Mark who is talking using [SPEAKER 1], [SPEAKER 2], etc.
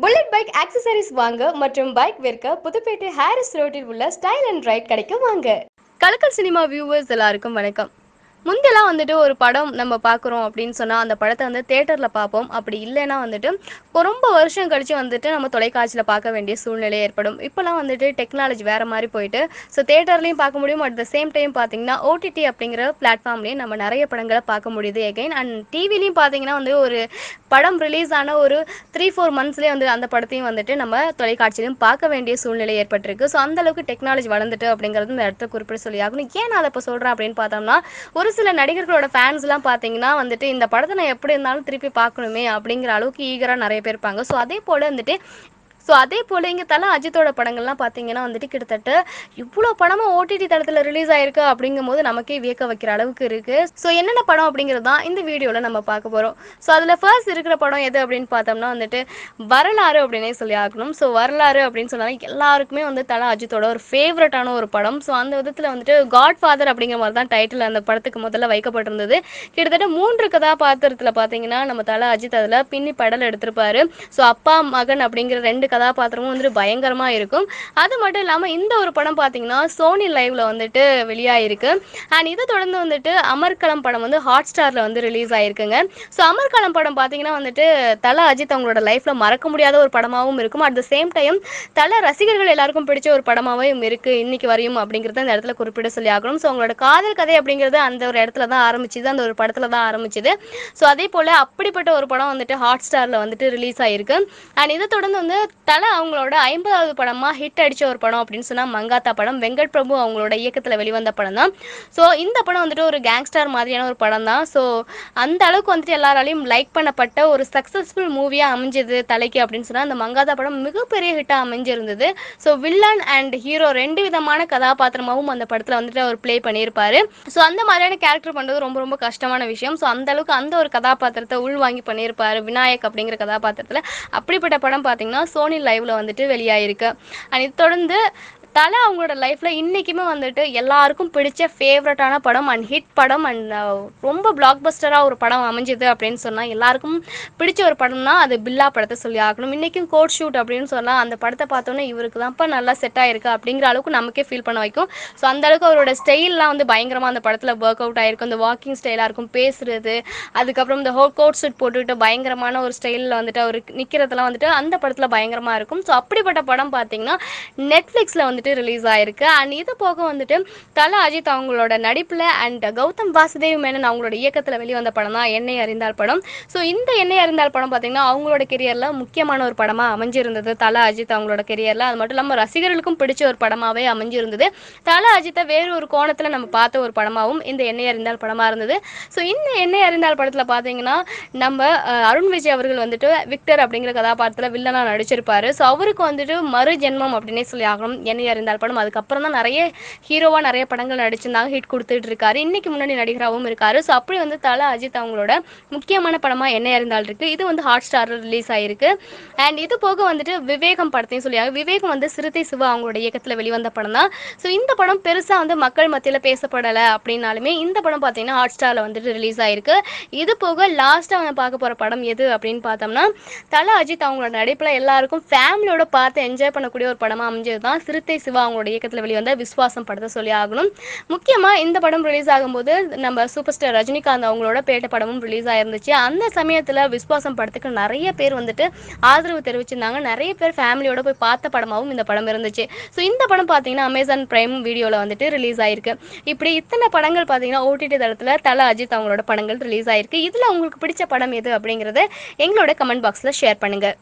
[SPEAKER 1] Bullet bike accessories வாங்க மற்றும் bike விற்க புதுப்பேட்டை ஹாரிஸ் ரோட்டில் உள்ள ஸ்டைல் அண்ட் ரைட் கடைக்கு வாங்க. கலக்கல் சினிமா வியூவர்ஸ் எல்லாருக்கும் வணக்கம். முந்தெல்லாம் வந்துட்டு ஒரு படம் நம்ம பார்க்குறோம் அப்படின்னு சொன்னால் அந்த படத்தை வந்து தேட்டரில் பார்ப்போம். அப்படி இல்லைன்னா வந்துட்டு ரொம்ப வருஷம் கழிச்சு வந்துட்டு நம்ம தொலைக்காட்சியில் பார்க்க வேண்டிய சூழ்நிலை ஏற்படும். இப்போலாம் வந்துட்டு டெக்னாலஜி வேறு மாதிரி போயிட்டு ஸோ தேட்டர்லேயும் பார்க்க முடியும். அட் த சேம் டைம் பார்த்தீங்கன்னா ஓடிடி அப்படிங்கிற பிளாட்ஃபார்ம்லேயும் நம்ம நிறைய படங்களை பார்க்க முடியுது. எகைன் அண்ட் டிவிலையும் பார்த்தீங்கன்னா வந்து ஒரு படம் ரிலீஸ் ஆன ஒரு த்ரீ ஃபோர் மந்த்ஸ்லேயே வந்து அந்த படத்தையும் வந்துட்டு நம்ம தொலைக்காட்சியிலும் பார்க்க வேண்டிய சூழ்நிலை ஏற்பட்டிருக்கு. ஸோ அந்தளவுக்கு டெக்னாலஜி வளர்ந்துட்டு அப்படிங்கிறது இந்த இடத்துல குறிப்பிட சொல்லி ஆகணும் ஏன் நான் அதை இப்போ சொல்கிறேன் அப்படின்னு பார்த்தோம்னா ஒரு சில நடிகர்களோட ஃபேன்ஸ்லாம் பார்த்தீங்கன்னா வந்துட்டு இந்த படத்தை நான் எப்படி இருந்தாலும் திருப்பி பார்க்கணுமே அப்படிங்கிற அளவுக்கு ஈகராக நிறைய பேர் இருப்பாங்க. ஸோ அதே போல் வந்துட்டு ஸோ அதே போல் இங்கே தலை அஜித்தோட படங்கள்லாம் பார்த்தீங்கன்னா வந்துட்டு கிட்டத்தட்ட இவ்வளோ படமும் ஓடிடி தளத்தில் ரிலீஸ் ஆயிருக்கு அப்படிங்கும்போது நமக்கே வியக்க வைக்கிற அளவுக்கு இருக்குது ஸோ என்னென்ன படம் அப்படிங்கிறது தான் இந்த வீடியோவில் நம்ம பார்க்க போகிறோம் ஸோ அதில் ஃபர்ஸ்ட் இருக்கிற படம் எது அப்படின்னு பார்த்தோம்னா வந்துட்டு வரலாறு அப்படின்னே சொல்லி ஆகணும். ஸோ வரலாறு அப்படின்னு சொன்னாலும் எல்லாருக்குமே வந்து தலை அஜித்தோட ஒரு ஃபேவரட்டான ஒரு படம். ஸோ அந்த விதத்தில் வந்துட்டு காட் ஃபாதர் அப்படிங்கிற மாதிரி தான் டைட்டில் அந்த படத்துக்கு முதல்ல வைக்கப்பட்டிருந்தது. கிட்டத்தட்ட மூன்று கதாபாத்திரத்தில் பார்த்தீங்கன்னா நம்ம தலை அஜித் அதில் பின்னி படல் எடுத்திருப்பாரு. ஸோ அப்பா மகன் அப்படிங்கிற ரெண்டு கதாபாத்திரமும் வந்துட்டு பயங்கரமாக இருக்கும். அது மட்டும் இல்லாமல் இந்த ஒரு படம் பார்த்தீங்கன்னா சோனி லைவ்ல வந்துட்டு வெளியாயிருக்கு. அண்ட் இதை தொடர்ந்து வந்துட்டு அமர்கலம் படம் வந்து ஹாட் ஸ்டாரில் வந்து ரிலீஸ் ஆயிருக்குங்க. ஸோ அமர்கலம் படம் பார்த்தீங்கன்னா வந்துட்டு தல அஜித் அவங்களோட லைஃப்ல மறக்க முடியாத ஒரு படமாகவும் இருக்கும். அட் த சேம் டைம் தல ரசிகர்கள் எல்லாருக்கும் பிடிச்ச ஒரு படமாகவும் இருக்கு இன்னைக்கு வரையும் அப்படிங்கிறத இந்த இடத்துல குறிப்பிட சொல்லி ஆகணும். ஸோ அவங்களோட காதல் கதை அப்படிங்கிறது அந்த ஒரு இடத்துல தான் ஆரம்பிச்சுது அந்த ஒரு படத்துல தான் ஆரம்பிச்சுது. ஸோ அதே போல அப்படிப்பட்ட ஒரு படம் வந்துட்டு ஹாட் ஸ்டாரில் வந்துட்டு ரிலீஸ் ஆயிருக்கு. அண்ட் இதை தொடர்ந்து வந்து தலை அவங்களோட ஐம்பதாவது படமாக ஹிட் அடித்த ஒரு படம் அப்படின்னு சொன்னால் மங்காத்தா படம் வெங்கட் பிரபு அவங்களோட இயக்கத்தில் வெளிவந்த படம் தான் ஸோ இந்த படம் வந்துட்டு ஒரு கேங்ஸ்டர் மாதிரியான ஒரு படம் தான் ஸோ அந்த அளவுக்கு வந்துட்டு எல்லாராலையும் லைக் பண்ணப்பட்ட ஒரு சக்ஸஸ்ஃபுல் மூவியாக அமைஞ்சது தலைக்கு அப்படின்னு சொன்னால் அந்த மங்காதா படம் மிகப்பெரிய ஹிட்டாக அமைஞ்சிருந்தது. ஸோ வில்லன் அண்ட் ஹீரோ ரெண்டு விதமான கதாபாத்திரமாகவும் அந்த படத்தில் வந்துட்டு அவர் ப்ளே பண்ணியிருப்பார். ஸோ அந்த மாதிரியான கேரக்டர் பண்ணுறது ரொம்ப ரொம்ப கஷ்டமான விஷயம். ஸோ அந்த அளவுக்கு அந்த ஒரு கதாபாத்திரத்தை உள்வாங்கி பண்ணியிருப்பாரு விநாயக் அப்படிங்கிற கதாபாத்திரத்தில். அப்படிப்பட்ட படம் பார்த்தீங்கன்னா சோனி லைவ்ல வந்துட்டு வெளியாயிருக்கு. அண்ட் இது தொடர்ந்து தலை அவங்களோட லைஃப்பில் இன்றைக்குமே வந்துட்டு எல்லாருக்கும் பிடிச்ச ஃபேவரட்டான படம் அண்ட் ஹிட் படம் அண்ட் ரொம்ப பிளாக் பஸ்டராக ஒரு படம் அமைஞ்சுது அப்படின்னு சொன்னால் எல்லாருக்கும் பிடிச்ச ஒரு படம்னா அது பில்லா படத்தை சொல்லி ஆகணும். இன்றைக்கும் கோட் ஷூட் அப்படின்னு சொன்னால் அந்த படத்தை பார்த்தோன்னே இவருக்கு தான்ப்பா நல்லா செட் ஆயிருக்கு அப்படிங்கிற அளவுக்கு நமக்கே ஃபீல் பண்ண வைக்கும். ஸோ அந்த அளவுக்கு அவரோட ஸ்டைல்லாம் வந்து பயங்கரமாக அந்த படத்தில் ஒர்க் அவுட் ஆயிருக்கும் அந்த வாக்கிங் ஸ்டைலாக இருக்கும் பேசுறது அதுக்கப்புறம் இந்த ஹோ கோட் ஷூட் போட்டுக்கிட்டு பயங்கரமான ஒரு ஸ்டைலில் வந்துட்டு அவர் நிற்கிறதெல்லாம் வந்துட்டு அந்த படத்தில் பயங்கரமாக இருக்கும். ஸோ அப்படிப்பட்ட படம் பார்த்தீங்கன்னா நெட்ஃப்ளிக்ஸில் வந்துட்டு ரிலீஸ் ஆயிருக்கு. அண்ட் இது போக வந்துட்டு தல அஜித் அவங்களோட நடிப்பில் அண்ட் கௌதம் வாசுதேவ் மேனன் அவங்களோட இயக்கத்தில் வெளிவந்த படம் தான் என்னை அறிந்தால் படம். ஸோ இந்த என்னை அறிந்தால் படம் பார்த்தீங்கன்னா அவங்களோட கெரியரில் முக்கியமான ஒரு படமாக அமைஞ்சிருந்தது தல அஜித் அவங்களோட கெரியரில் அது மட்டும் இல்லாமல் ரசிகர்களுக்கும் பிடிச்ச ஒரு படமாகவே அமைஞ்சிருந்தது. தல அஜித்தை வேறு ஒரு கோணத்தில் நம்ம பார்த்த ஒரு படமாகவும் இந்த எண்ணெய் அறிந்தால் படமாக இருந்தது. ஸோ இந்த எண்ணெய் அறிந்தால் படத்தில் பார்த்தீங்கன்னா நம்ம அருண் விஜய் அவர்கள் வந்துட்டு விக்டர் அப்படிங்கிற கதாபாத்திரத்தில் வில்லனாக நடிச்சிருப்பாரு. ஸோ அவருக்கு வந்துட்டு மறு ஜென்மம் அப்படின்னே சொல்லி ஆகணும். எண்ணெய் இருந்தால் படம் அதுக்கப்புறம் தான் நிறைய ஹீரோவாக நிறைய படங்கள் நடிச்சிருந்தாங்க ஹிட் கொடுத்துட்டு இருக்காரு இன்னைக்கு முன்னாடி நடிகராகவும் இருக்காரு. ஸோ அப்படி வந்து தல அஜித் அவங்களோட முக்கியமான படமாக என்ன இருந்தால் இருக்கு? இது வந்து ஹாட் ஸ்டாரில் ரிலீஸ் ஆயிருக்கு. அண்ட் இது போக வந்துட்டு விவேகம் படத்தையும் சொல்லியாங்க விவேகம் வந்து சிறுத்தை சிவா அவங்களோட இயக்கத்தில் வெளிவந்த படம் தான் ஸோ இந்த படம் பெருசாக வந்து மக்கள் மத்தியில் பேசப்படலை அப்படின்னாலுமே இந்த படம் பார்த்தீங்கன்னா ஹாட் ஸ்டாரில் வந்துட்டு ரிலீஸ் ஆயிருக்கு. இது போக லாஸ்ட்டாக வந்து பார்க்க போகிற படம் எது அப்படின்னு பார்த்தோம்னா தல அஜித் அவங்களோட நடிப்பில் எல்லாருக்கும் ஃபேமிலியோட பார்த்து என்ஜாய் பண்ணக்கூடிய ஒரு படமாக அமைஞ்சது தான் சிறுத்தை சிவா அவங்களோட இயக்கத்தில் வெளிவந்த விஸ்வாசம் படத்தை சொல்லி ஆகணும். முக்கியமாக இந்த படம் ரிலீஸ் ஆகும்போது நம்ம சூப்பர் ஸ்டார் ரஜினிகாந்த் அவங்களோட பேட்ட படமும் ரிலீஸ் ஆயிருந்துச்சு. அந்த சமயத்தில் விஸ்வாசம் படத்துக்கு நிறைய பேர் வந்துட்டு ஆதரவு தெரிவிச்சிருந்தாங்க. நிறைய பேர் ஃபேமிலியோட போய் பார்த்த படமாகவும் இந்த படம் இருந்துச்சு. ஸோ இந்த படம் பார்த்தீங்கன்னா அமேசான் பிரைம் வீடியோவில் வந்துட்டு ரிலீஸ் ஆயிருக்கு. இப்படி இத்தனை படங்கள் பார்த்தீங்கன்னா ஓடிடி தளத்தில் தல அஜித் அவங்களோட படங்கள் ரிலீஸ் ஆயிருக்கு. இதில் உங்களுக்கு பிடிச்ச படம் எது அப்படிங்கிறத எங்களோட கமெண்ட் பாக்ஸில் ஷேர் பண்ணுங்கள்